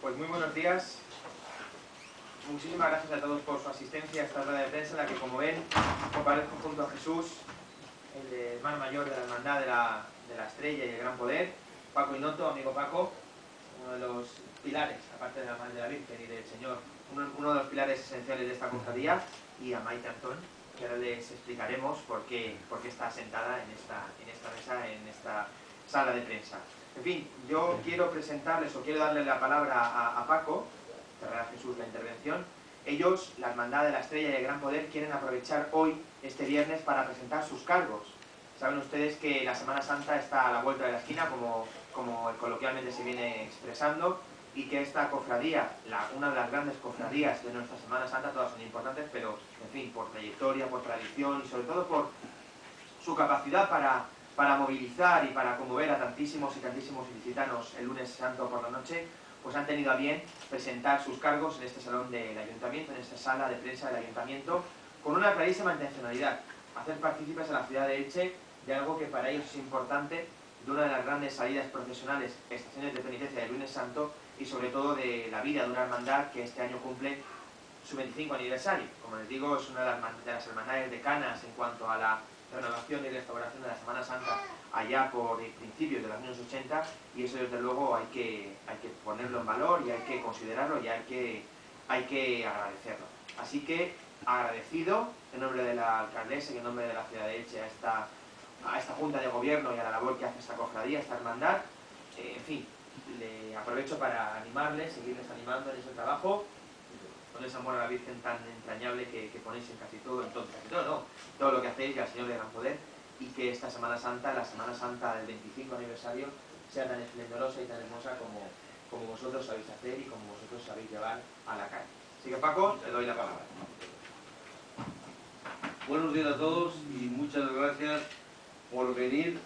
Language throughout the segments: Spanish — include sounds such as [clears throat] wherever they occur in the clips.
Pues muy buenos días. Muchísimas gracias a todos por su asistencia a esta rueda de prensa en la que, como ven, comparezco junto a Jesús, el hermano mayor de la Hermandad de la, Estrella y el Gran Poder, Paco Inoto, amigo Paco, uno de los pilares, aparte de la Madre de la Virgen y del Señor, uno, uno de los pilares esenciales de esta cofradía, y a Maite Antón, que ahora les explicaremos por qué, por qué está sentada en esta, en esta mesa, en esta sala de prensa. En fin, yo quiero presentarles o quiero darle la palabra a, a Paco, cerrará Jesús la intervención. Ellos, la Hermandad de la Estrella y el Gran Poder, quieren aprovechar hoy, este viernes, para presentar sus cargos. Saben ustedes que la Semana Santa está a la vuelta de la esquina, como, como coloquialmente se viene expresando, y que esta cofradía, la, una de las grandes cofradías de nuestra Semana Santa, todas son importantes, pero, en fin, por trayectoria, por tradición y sobre todo por su capacidad para, para movilizar y para conmover a tantísimos y tantísimos ilicitanos el lunes santo por la noche, pues han tenido a bien presentar sus cargos en este salón del ayuntamiento, en esta sala de prensa del ayuntamiento, con una clarísima intencionalidad, hacer partícipes a la ciudad de Elche de algo que para ellos es importante, de una de las grandes salidas profesionales, estaciones de penitencia del lunes santo, y sobre todo de la vida de una hermandad que este año cumple su 25 aniversario. Como les digo, es una de las, de hermandades decanas en cuanto a la renovación y restauración de la Semana Santa allá por principios de los años 80 y eso desde luego hay que, hay que ponerlo en valor y hay que considerarlo y hay que, hay que agradecerlo. Así que agradecido en nombre de la alcaldesa y en nombre de la ciudad de Elche a esta, a esta Junta de Gobierno y a la labor que hace esta cofradía, esta hermandad, eh, en fin, le aprovecho para animarles, seguirles animando en ese trabajo, ese amor a la Virgen tan entrañable que, ponéis en casi todo, en todo, no, todo lo que hacéis y al Señor de Gran Poder, y que esta Semana Santa, la Semana Santa del 25 aniversario, sea tan esplendorosa y tan hermosa como, como vosotros sabéis hacer y como vosotros sabéis llevar a la calle. Así que Paco, te doy la palabra. Buenos días a todos y muchas gracias por venir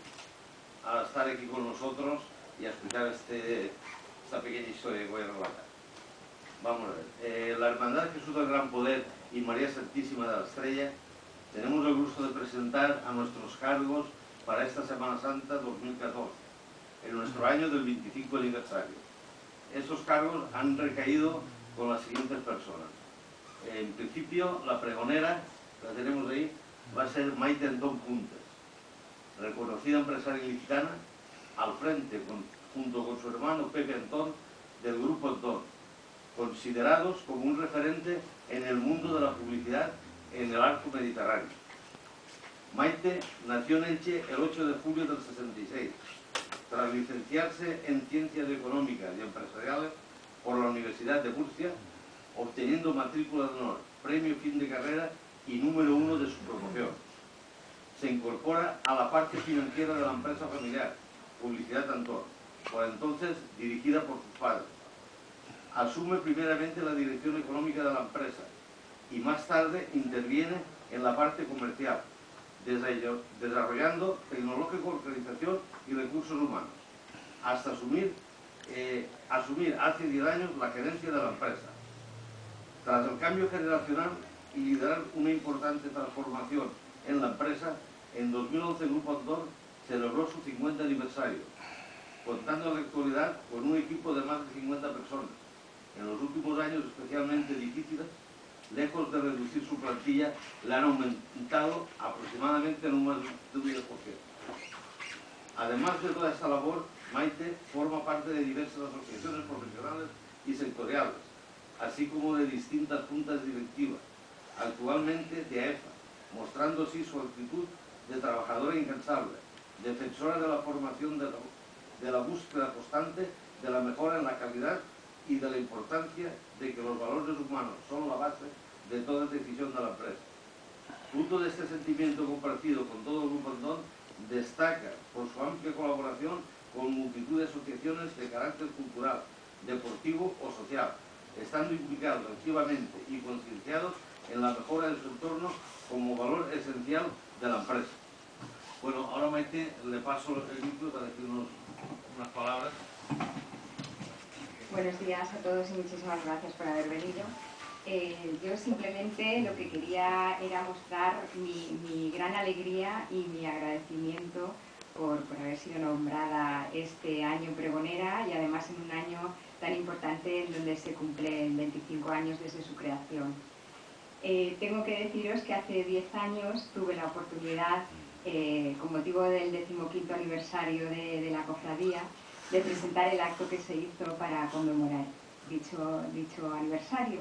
a estar aquí con nosotros y a escuchar este, esta pequeña historia que voy a relatar. Vamos a ver. Eh, la Hermandad Jesús del Gran Poder y María Santísima de la Estrella tenemos el gusto de presentar a nuestros cargos para esta Semana Santa 2014, en nuestro año del 25 aniversario. Estos cargos han recaído con las siguientes personas. En principio, la pregonera, la tenemos ahí, va a ser Maite Antón Puntes, reconocida empresaria ilicitana, al frente, junto con su hermano Pepe Antón, del Grupo Antón, considerados como un referente en el mundo de la publicidad en el arco mediterráneo. Maite nació en Elche el 8 de julio del 66, tras licenciarse en Ciencias Económicas y Empresariales por la Universidad de Murcia, obteniendo matrícula de honor, premio fin de carrera y número uno de su promoción. Se incorpora a la parte financiera de la empresa familiar, Publicidad Antón, por entonces dirigida por sus padres. Asume primeramente la dirección económica de la empresa y más tarde interviene en la parte comercial, desarrollando tecnológica, organización y recursos humanos, hasta asumir, eh, asumir hace 10 años la gerencia de la empresa. Tras el cambio generacional y liderar una importante transformación en la empresa, en 2011 el Grupo Antón celebró su 50 aniversario, contando en la actualidad con un equipo de más de 50 personas. En los últimos años especialmente difíciles, lejos de reducir su plantilla, la han aumentado aproximadamente en un más de un 10%. Además de toda esta labor, Maite forma parte de diversas asociaciones profesionales y sectoriales, así como de distintas juntas directivas, actualmente de AEFA, mostrando así su actitud de trabajadora incansable, defensora de la formación de la, de la búsqueda constante de la mejora en la calidad y de la importancia de que los valores humanos son la base de toda decisión de la empresa. Fruto de este sentimiento compartido con todo el Grupo Antón, destaca por su amplia colaboración con multitud de asociaciones de carácter cultural, deportivo o social, estando implicados activamente y concienciados en la mejora de su entorno como valor esencial de la empresa. Bueno, ahora Maite le paso el micro para decirnos unas palabras. Buenos días a todos y muchísimas gracias por haber venido. Eh, yo simplemente lo que quería era mostrar mi, gran alegría y mi agradecimiento por, por, haber sido nombrada este año pregonera y además en un año tan importante en donde se cumplen 25 años desde su creación. Eh, tengo que deciros que hace 10 años tuve la oportunidad, eh, con motivo del 15 aniversario de, la cofradía, de presentar el acto que se hizo para conmemorar dicho, dicho aniversario.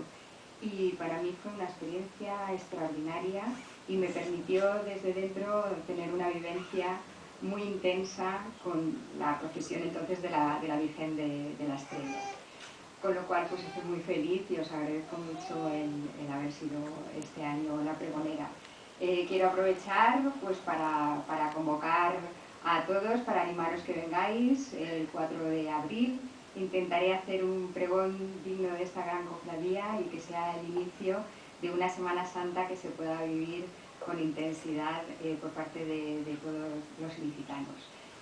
Y para mí fue una experiencia extraordinaria y me permitió desde dentro tener una vivencia muy intensa con la procesión entonces de la, de la Virgen de, de, la Estrella. Con lo cual pues estoy muy feliz y os agradezco mucho el, el haber sido este año la pregonera. Eh, quiero aprovechar pues para, para convocar a todos, para animaros que vengáis el 4 de abril. Intentaré hacer un pregón digno de esta gran cofradía y que sea el inicio de una Semana Santa que se pueda vivir con intensidad eh, por parte de, todos los ilicitanos.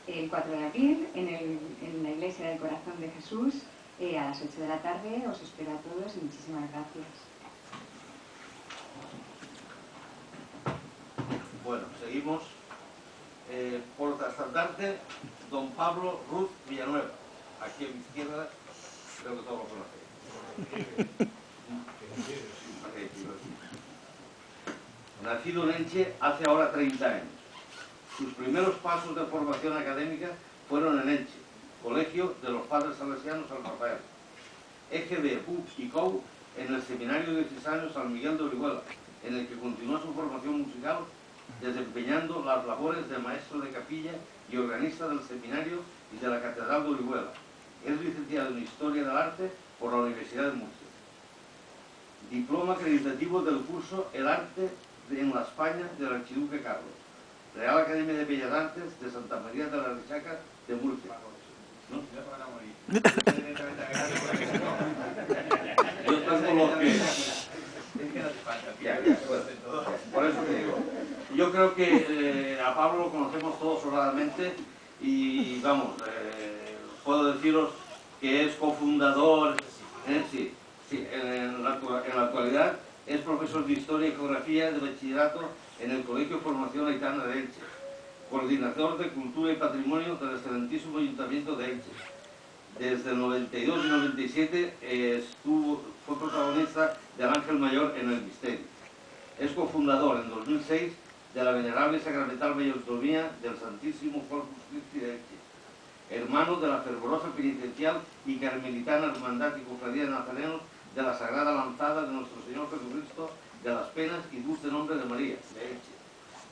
El 4 de abril, en, el, en la Iglesia del Corazón de Jesús, eh, a las 8 de la tarde, os espero a todos y muchísimas gracias. Bueno, seguimos. Eh, por estandarte, don Pablo Ruth Villanueva. Aquí a mi izquierda, creo que todos lo conocéis. [laughs] Nacido en Elche hace ahora 30 años. Sus primeros pasos de formación académica fueron en Elche, Colegio de los Padres Salesianos San Rafael. EGB, PUC y COU en el Seminario de Diocesano San Miguel de Orihuela, en el que continuó su formación musical desempeñando las labores de maestro de capilla y organista del seminario y de la Catedral de Orihuela. Es licenciado en Historia del Arte por la Universidad de Murcia. Diploma acreditativo del curso El Arte en la España del Archiduque Carlos. Real Academia de Bellas Artes de Santa María de la Richaca de Murcia. ¿No? Yo tengo los que... Ya, ya, por eso te digo. Yo creo que eh, a Pablo lo conocemos todos sobradamente y vamos, eh, puedo deciros que es cofundador, eh, sí, sí, en, en, la, en, la, actualidad es profesor de Historia y Geografía de Bachillerato en el Colegio Formación Aitana de Elche, coordinador de Cultura y Patrimonio del excelentísimo Ayuntamiento de Elche. Desde el 92 y 97 estuvo, fue protagonista del Ángel Mayor en el Misterio. Es cofundador en 2006 de la Venerable Sacramental Mayordomía del Santísimo Corpus Christi de Elche, hermano de la fervorosa penitencial y carmelitana Hermandad y Cofradía de Nazarenos de la Sagrada Lanzada de nuestro Señor Jesucristo de las Penas y Dulce Nombre de María, de Elche,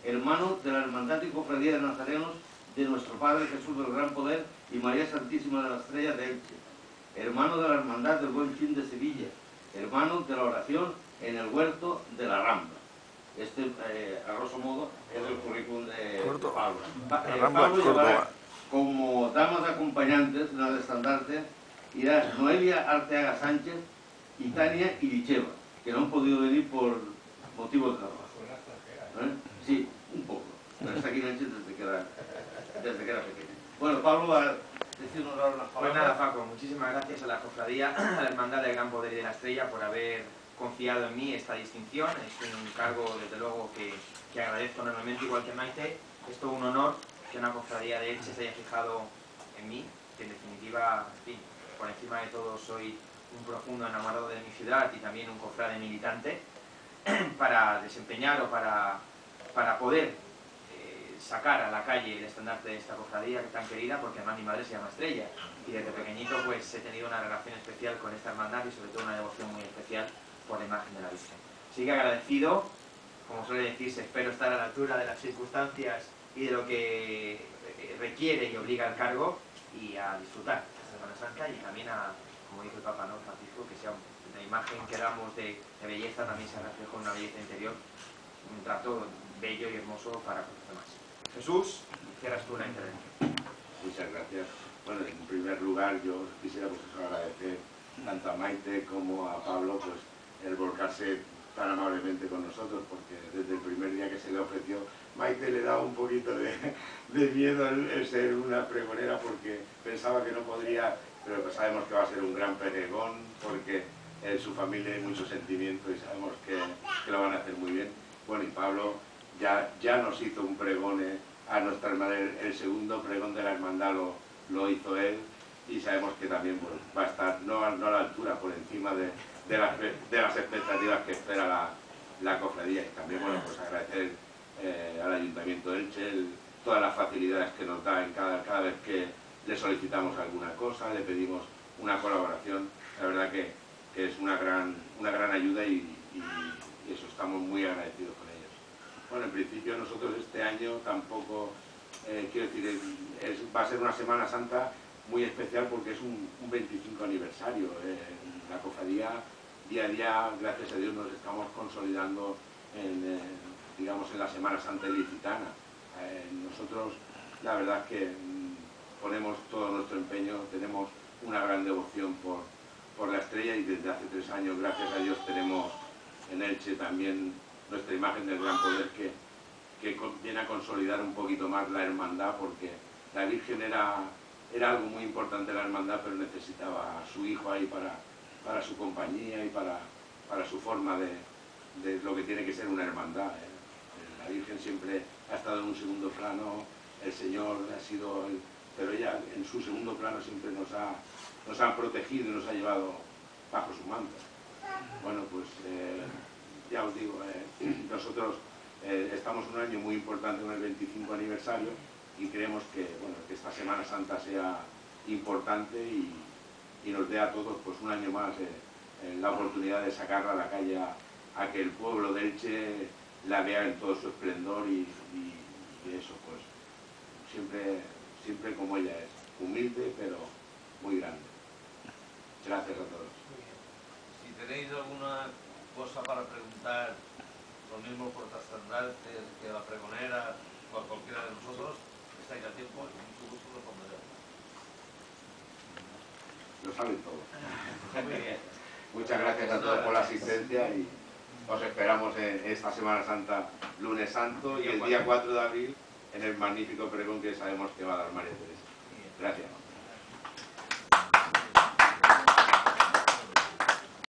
hermano de la Hermandad y Cofradía de Nazarenos de nuestro Padre Jesús del Gran Poder y María Santísima de la Estrella de Elche, hermano de la Hermandad del Buen Fin de Sevilla, hermano de la oración en el huerto de la Rambla. Este, eh, a grosso modo, es el currículum de, Córdoba. Pablo. Pa- La eh, Rambla, Pablo Córdoba. como damas acompañantes en el estandarte irá Noelia Arteaga Sánchez y Tania Iricheva, que no han podido venir por motivos de trabajo. ¿Eh? Sí, un poco. Pero está aquí en Elche desde que era, desde que era pequeña. Bueno, Pablo va a decirnos ahora unas Pues palabras. nada, Paco, muchísimas gracias a la cofradía, [clears throat] a la Hermandad del Gran Poder y de la Estrella por haber confiado en mí esta distinción. Es un cargo, desde luego, que, que agradezco enormemente, igual que Maite. Es todo un honor que una cofradía de Elche se haya fijado en mí, que en definitiva, en fin, por encima de todo soy un profundo enamorado de mi ciudad y también un cofrade militante, [clears throat] para desempeñar o para, para poder eh, sacar a la calle el estandarte de esta cofradía que tan querida, porque además mi madre se llama Estrella y desde pequeñito pues he tenido una relación especial con esta hermandad y sobre todo una devoción muy especial por la imagen de la Virgen. Sigue agradecido, como suele decirse, espero estar a la altura de las circunstancias y de lo que eh, requiere y obliga el cargo y a disfrutar de esta Semana Santa y también a, como dice el Papa ¿no? Francisco, que sea la imagen que damos de, de belleza también se refleja en una belleza interior, un trato bello y hermoso para los demás. Jesús, cierras tú la intervención. Muchas gracias. Bueno, en primer lugar yo quisiera pues, agradecer tanto a Maite como a Pablo pues, el volcarse tan amablemente con nosotros, porque desde el primer día que se le ofreció, Maite le daba un poquito de, de miedo el, el ser una pregonera porque pensaba que no podría, pero sabemos que va a ser un gran pregón porque en su familia hay mucho sentimiento y sabemos que, que lo van a hacer muy bien. Bueno, y Pablo ya, ya nos hizo un pregón eh, a nuestra hermana. El, segundo pregón de la hermandad lo, lo hizo él y sabemos que también bueno, va a estar no, no a la altura, por encima de, de las, de las expectativas que espera la, la cofradía. Y también bueno, pues agradecer eh, al Ayuntamiento de Elche el- todas las facilidades que nos da en cada, cada vez que le solicitamos alguna cosa, le pedimos una colaboración. La verdad que, es una gran, una gran ayuda y, eso estamos muy agradecidos con ellos. Bueno, en principio nosotros este año tampoco, eh, quiero decir, es- va a ser una Semana Santa muy especial porque es un, un 25 aniversario. eh, la cofradía día a día, gracias a Dios, nos estamos consolidando en, eh, digamos, en la Semana Santa ilicitana. Eh, nosotros, la verdad que mm, ponemos todo nuestro empeño, tenemos una gran devoción por, por la estrella y desde hace tres años, gracias a Dios, tenemos en Elche también nuestra imagen del gran poder que, que viene a consolidar un poquito más la hermandad porque la Virgen era, era algo muy importante la hermandad pero necesitaba a su hijo ahí para, para su compañía y para, para su forma de, de lo que tiene que ser una hermandad. ¿eh? La Virgen siempre ha estado en un segundo plano, el Señor ha sido, pero ella en su segundo plano siempre nos ha, nos ha protegido y nos ha llevado bajo su manto. Bueno, pues eh, ya os digo, eh, [clears throat] nosotros estamos en un año muy importante en el 25 aniversario y creemos que, bueno, que esta Semana Santa sea importante y, y nos dé a todos pues, un año más eh, eh, la oportunidad de sacarla a la calle a, que el pueblo de Elche la vea en todo su esplendor y, eso, pues siempre, siempre como ella es, humilde pero muy grande. Gracias a todos. Si tenéis alguna cosa para preguntar, lo mismo por trascendantes que la pregonera a cualquiera de nosotros, estáis a tiempo y con mucho gusto responderemos. Lo saben todos. Muy bien. Muchas gracias a todos por la asistencia y os esperamos en esta Semana Santa, lunes santo y el día 4 de abril en el magnífico pregón que sabemos que va a dar María Teresa. Gracias.